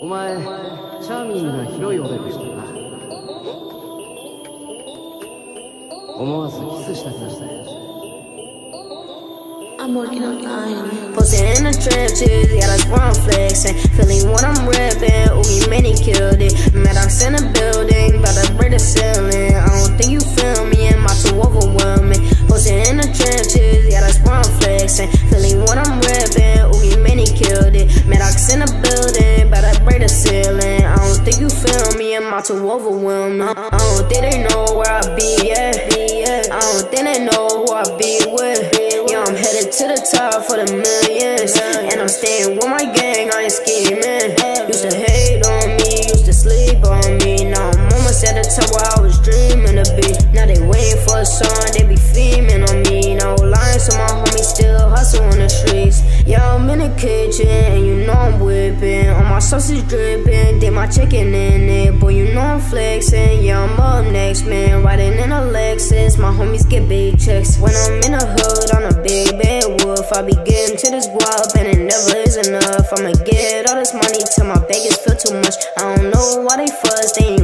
お前チャーミングな広いおでこしてるな思わずキスしたくなしたよ I'm working on time. Posted in the trenches, got us one flexing. Philly what I'm ripping, Oogie Mane he killed it. Matt Ox in the building, about to break the ceiling. I don't think you feel me, am I too overwhelming? Posting in the trenches, got us one flexing. Philly what I'm ripping, Oogie Mane he killed it. Matt Ox in the feel me, and my too overwhelming. I don't think they know where I be, yeah. I don't think they know who I be with. Yeah, I'm headed to the top for the millions. And I'm staying with my gang, I ain't scheming. Used to hate on me, used to sleep on me. Now I'm almost at the top where I was dreaming to be. Now they waiting for a song, they be feaming Yeah, I'm in the kitchen, and you know I'm whipping. All my sausage dripping, did my chicken in it. Boy, you know I'm flexing. Yeah, I'm up next, man. Riding in a Lexus, my homies get big checks. When I'm in the hood, on a big bad wolf. I be getting to this guap, and it never is enough. I'ma get all this money till my beggars feel too much. I don't know why they fuss, they ain't